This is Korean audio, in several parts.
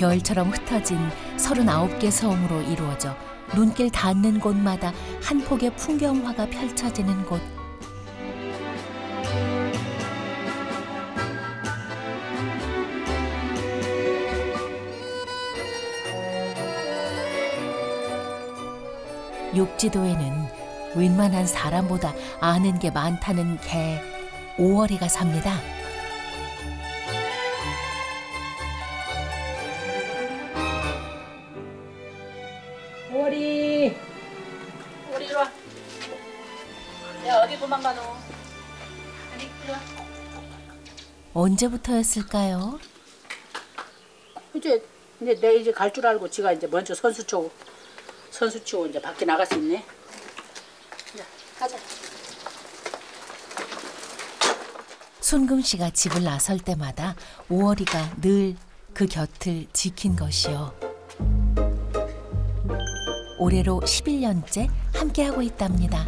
별처럼 흩어진 39개 섬으로 이루어져 눈길 닿는 곳마다 한 폭의 풍경화가 펼쳐지는 곳. 욕지도에는 웬만한 사람보다 아는 게 많다는 개 오월이가 삽니다. 언제부터였을까요? 이제 근데 내 이제 갈 줄 알고 지가 이제 먼저 선수 치고 선수 치고 이제 밖에 나갈 수 있네. 자 가자. 순금 씨가 집을 나설 때마다 오월이가 늘 그 곁을 지킨 것이요. 올해로 11년째 함께하고 있답니다.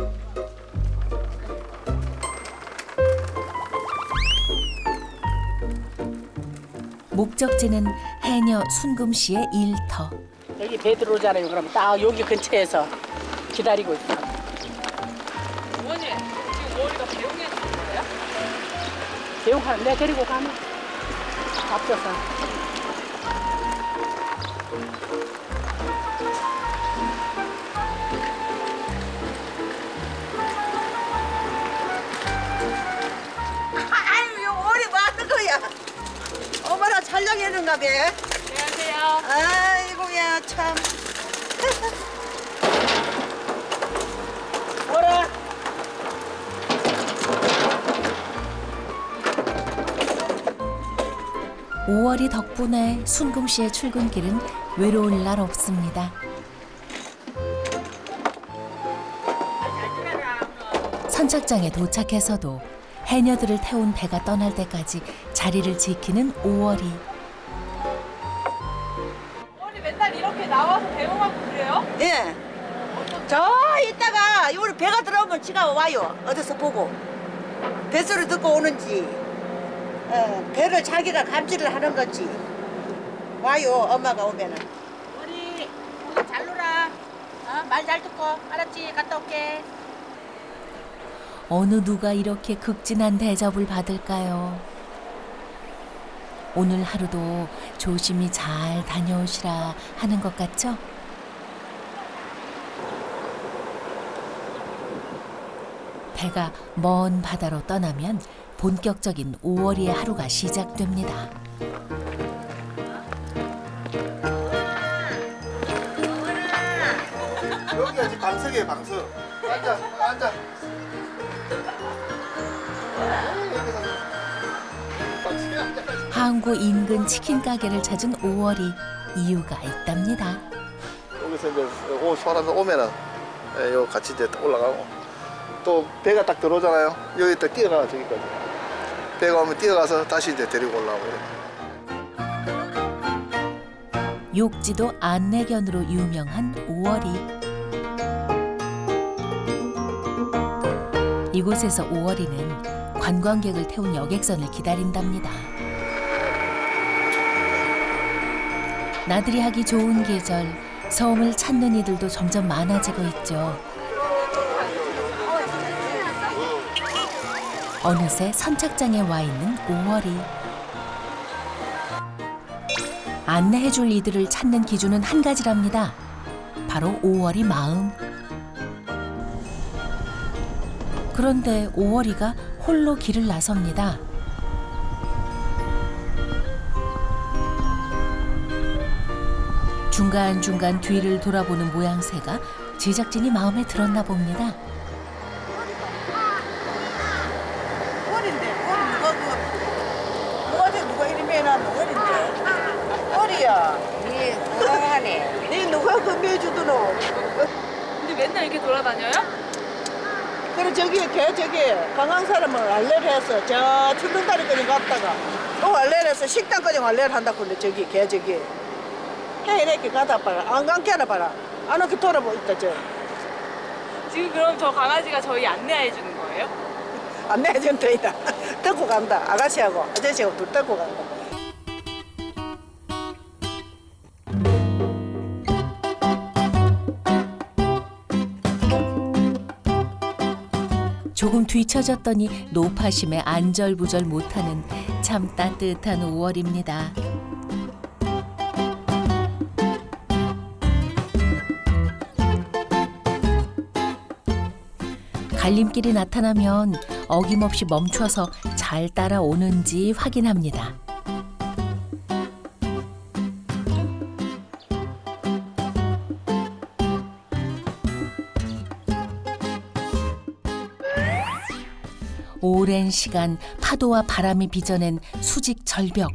목적지는 해녀 순금 씨의 일터. 여기 배 들어오잖아요. 그럼 딱 여기 근처에서 기다리고 있어. 어머니 지금 머리가 배웅해 주는 거예요? 배웅하는 내 데리고 가면 앞서서. 촬영했는가 봐. 안녕하세요. 아이고야, 참. 뭐라? 오월이 덕분에 순금 씨의 출근길은 외로울 날 없습니다. 선착장에 도착해서도 해녀들을 태운 배가 떠날 때까지 자리를 지키는 오월이 이렇게 나와서 배웅하고 그래요? 예. 저 이따가 우리 배가 들어오면 지가 와요. 어디서 보고. 뱃소리 듣고 오는지. 어, 배를 자기가 감지를 하는 거지. 와요, 엄마가 오면은. 우리 우리 잘 놀아. 어? 말 잘 듣고 알았지? 갔다 올게. 어느 누가 이렇게 극진한 대접을 받을까요? 오늘 하루도 조심히 잘 다녀오시라 하는 것 같죠? 배가 먼 바다로 떠나면 본격적인 5월의 하루가 시작됩니다. 여기 아직 방석이에요 방석 앉아 앉아 앉아 항구 인근 치킨 가게를 찾은 5월이 이유가 있답니다. 여기서 이제 오 사람들 오면은 예, 요 같이 이제 올라가고. 또 배가 딱 들어오잖아요. 여기 딱 뛰어가 저기까지 배가 오면 뛰어가서 다시 이제 데리고 올라오고 욕지도 안내견으로 유명한 5월이. 이곳에서 5월이는 관광객을 태운 여객선을 기다린답니다. 나들이 하기 좋은 계절 섬을 찾는 이들도 점점 많아지고 있죠. 어느새 선착장에 와 있는 5월이 안내해줄 이들을 찾는 기준은 한 가지랍니다. 바로 5월이 마음. 그런데 5월이가 홀로 길을 나섭니다. 중간중간 뒤를 돌아보는 모양새가 제작진이 마음에 들었나 봅니다. 그, 그 맨날 이렇게 돌아다녀요? 그래, 저기, 걔 저기, 강한 사람은 알레를 해서 저 출렁다리까지 갔다가 또 알레를 해서 식당까지 알레를 한다고 근데 저기, 걔 저기. 해이렇게 가다 봐라. 아, 안 감겨라 봐라. 안 이렇게 돌아보 있다 저. 지금 그럼 저 강아지가 저희 안내해 주는 거예요? 안내해 주는 데이다. 듣고 간다. 아가씨하고 아저씨하고 둘 듣고 간다. 조금 뒤처졌더니 노파심에 안절부절 못하는 참 따뜻한 5월입니다. 갈림길이 나타나면 어김없이 멈춰서 잘 따라오는지 확인합니다. 오랜 시간 파도와 바람이 빚어낸 수직 절벽.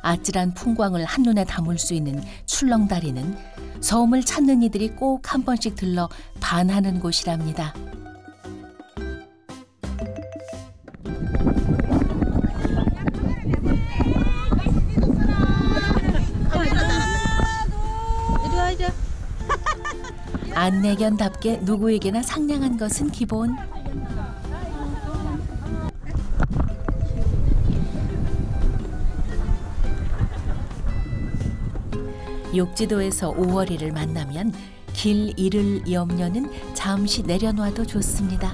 아찔한 풍광을 한눈에 담을 수 있는 출렁다리는 섬을 찾는 이들이 꼭 한 번씩 들러 반하는 곳이랍니다. 안내견답게 누구에게나 상냥한 것은 기본. 욕지도에서 5월이를 만나면 길 잃을 염려는 잠시 내려놔도 좋습니다.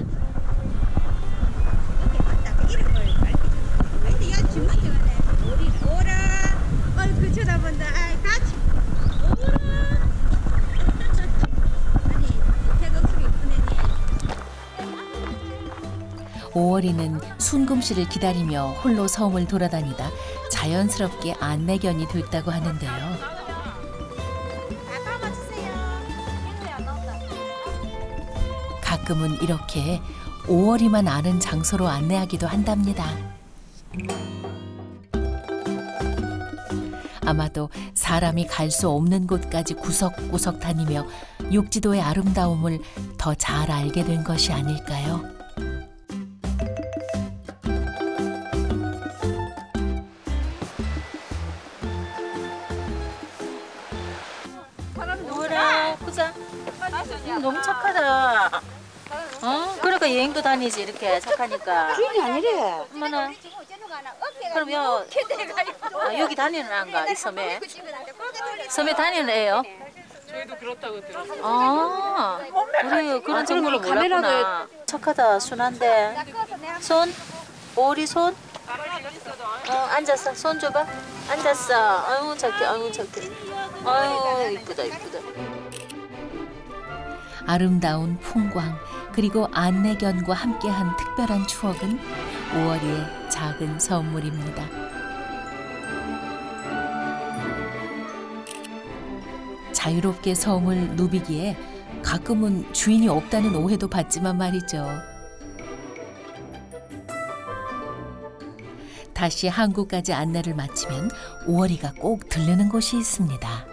얼굴 쳐다본다. 아이, 같이. 오라. 아니, 태극기 보내니. 5월이는 순금 씨를 기다리며 홀로 섬을 돌아다니다 자연스럽게 안내견이 됐다고 하는데요. 가끔은 이렇게 5월이만 아는 장소로 안내하기도 한답니다. 아마도 사람이 갈 수 없는 곳까지 구석구석 다니며 욕지도의 아름다움을 더 잘 알게 된 것이 아닐까요? 여행도 다니지 이렇게 착하니까. 주인이 아니래. 엄마나 그럼 여 아, 여기 다니는 애인가 이 섬에? 섬에 다니는 애요? 저희도 그렇다고 들었어요. 아 그래요 그런 아, 정보를 이 몰랐구나. 착하다 순한데. 손 오리 손. 어 앉았어 손 줘봐. 앉았어. 아유 착해 아유 착해. 아유 이쁘다 이쁘다. 아름다운 풍광 그리고 안내견과 함께한 특별한 추억은 5월의 작은 선물입니다. 자유롭게 섬을 누비기에 가끔은 주인이 없다는 오해도 받지만 말이죠. 다시 한국까지 안내를 마치면 5월이가 꼭 들르는 곳이 있습니다.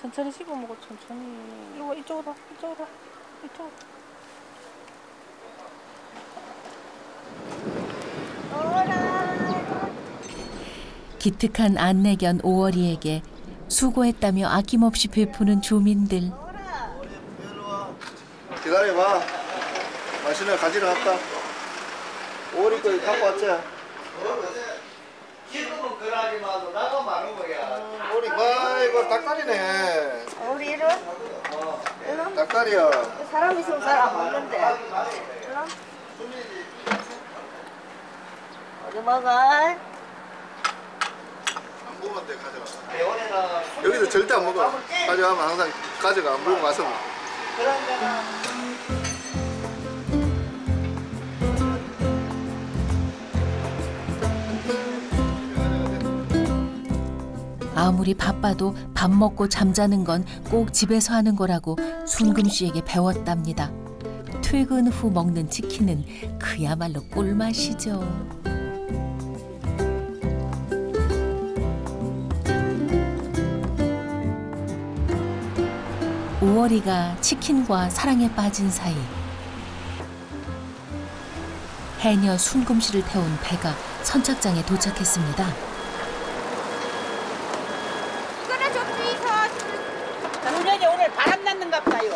천천히 씹어 먹어 천천히. 이거 이쪽으로 이쪽으로 이쪽. 기특한 안내견 5월이에게 수고했다며 아낌없이 베푸는 주민들. 기다려봐. 맛있는 거 가지러 갔다. 오리 거 갖고 왔지? 지금은 그러지 마도 나가 많은 거야. 오리, 와, 이거 닭다리네. 우리 이런 닭다리야. 사람 있으면 사람 없는데. 어디 먹어? 안 보면 돼, 가져가. 여기서 절대 안 먹어. 가져가면 항상 가져가. 안 보고 가서 먹어. 아무리 바빠도 밥 먹고 잠자는 건 꼭 집에서 하는 거라고 순금 씨에게 배웠답니다. 퇴근 후 먹는 치킨은 그야말로 꿀맛이죠. 오월이가 치킨과 사랑에 빠진 사이 해녀 순금 씨를 태운 배가 선착장에 도착했습니다. 왔는가 보다요.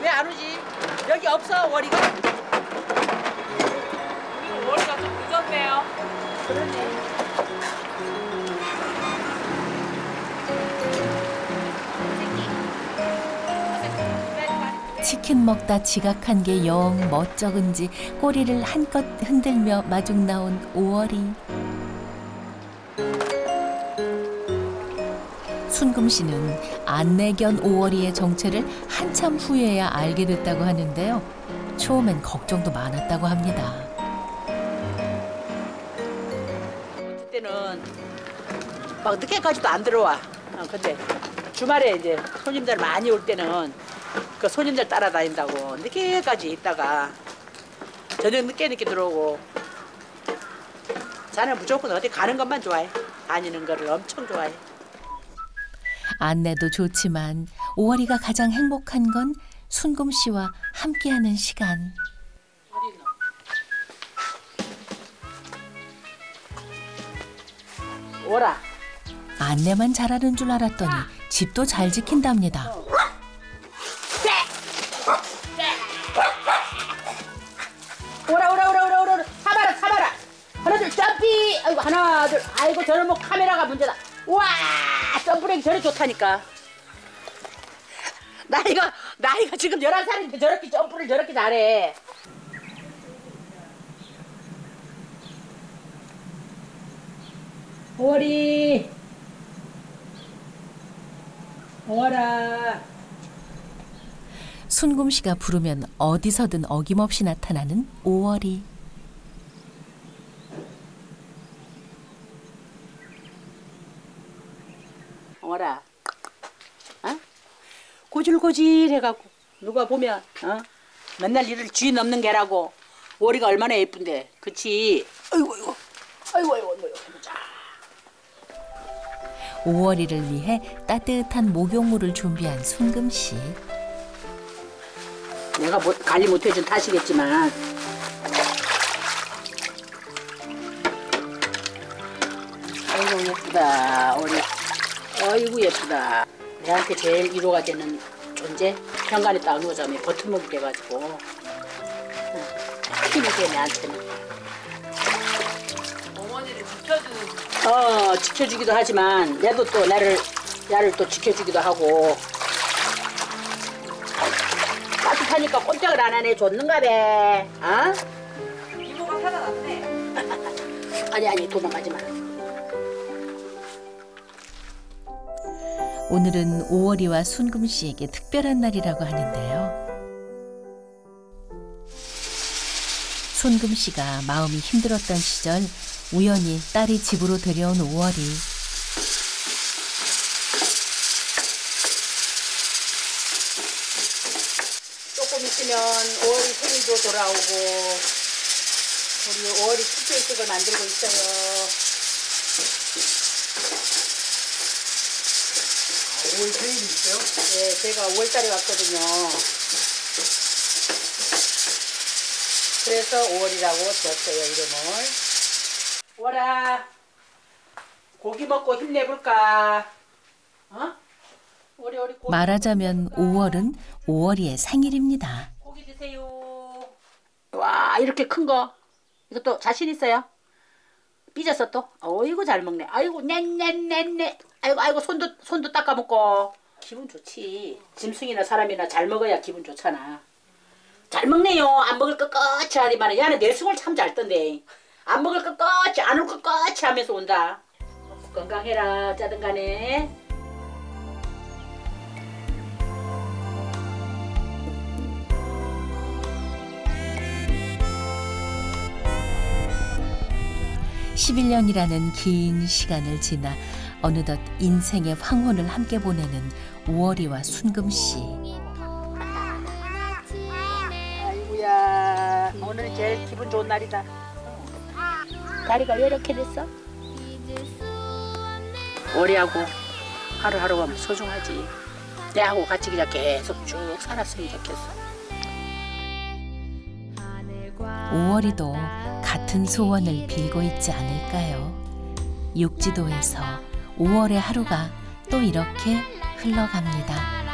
왜 안 오지? 여기 없어 월이가? 음, 월이가 좀 늦었네요. 그러네. 치킨 먹다 지각한 게 영 멋쩍은지 꼬리를 한껏 흔들며 마중 나온 오월이 순금 씨는 안내견 오월이의 정체를 한참 후에야 알게 됐다고 하는데요. 처음엔 걱정도 많았다고 합니다. 그때는 막 늦게까지도 안 들어와. 어, 근데 주말에 이제 손님들 많이 올 때는 그 손님들 따라다닌다고 늦게까지 있다가 저녁 늦게 늦게 들어오고 자는 무조건 어디 가는 것만 좋아해. 다니는 거를 엄청 좋아해. 안내도 좋지만 오월이가 가장 행복한 건 순금 씨와 함께하는 시간. 오라. 안내만 잘하는 줄 알았더니 집도 잘 지킨답니다. 오라 오라 오라 오라 오라 오라 사봐라 사봐라 하나 둘 점피 아이고 하나 둘 아이고 저런 뭐 카메라가 문제다 우와 점프력이 저리 좋다니까. 나이가 나이가 지금 11살인데 저렇게 점프를 저렇게 잘해. 오리. 오라. 순금 씨가 부르면 어디서든 어김없이 나타나는 오월이. 어라, 어? 고질고질 해갖고 누가 보면 어? 맨날 일을 쥐 넘는 개라고 오리가 얼마나 예쁜데, 그치? 아이고 아이고 아이고 아이고 아이고 해보자. 오월이를 위해 따뜻한 목욕물을 준비한 순금 씨. 내가 못, 관리 못해준 탓이겠지만 아이고 예쁘다 오리 아이고 예쁘다 내한테 제일 위로가 되는 존재? 현관에 딱 놓자면 버튼목이 돼가지고. 응, 힘이 돼 내한테는. 어머니를 지켜주는 어 지켜주기도 하지만 얘도 또 나를 나를 또 지켜주기도 하고. 따뜻하니까 꼼짝을 안 하네. 좋는가 배. 어? 이모가 살아났네. 아니 아니 도망가지 마 오늘은 오월이와 순금 씨에게 특별한 날이라고 하는데요. 순금 씨가 마음이 힘들었던 시절 우연히 딸이 집으로 데려온 오월이 조금 있으면 5월이 생일도 돌아오고 우리 5월이 축제식을 만들고 있어요. 5월 생일이 있어요? 네, 제가 5월달에 왔거든요. 그래서 5월이라고 지었어요 이름을. 오라 고기 먹고 힘내볼까? 어? 우리 우리 고기 말하자면 5월은 오월이의 생일입니다. 고기 드세요. 와 이렇게 큰 거. 이것도 자신 있어요? 삐졌어 또? 어이구 잘 먹네. 아이고 넷넷넷넷. 아이고 아이고 손도 손도 닦아 먹고. 기분 좋지. 짐승이나 사람이나 잘 먹어야 기분 좋잖아. 잘 먹네요. 안 먹을 것 끝이 하디만 야는 내숭을 참 잘 던데. 안 먹을 것 끝이 안 올것 끝이 하면서 온다. 건강해라 짜든 간에. 십일 년이라는 긴 시간을 지나 어느덧 인생의 황혼을 함께 보내는 오월이와 순금 씨. 아이고야 오늘 제일 기분 좋은 날이다 다리가 왜 이렇게 됐어? 오리하고 하루하루가 소중하지 내하고 같이 그냥 계속 쭉 살았으면 좋겠어 오월이도 같은 소원을 빌고 있지 않을까요? 육지도에서 5월의 하루가 또 이렇게 흘러갑니다.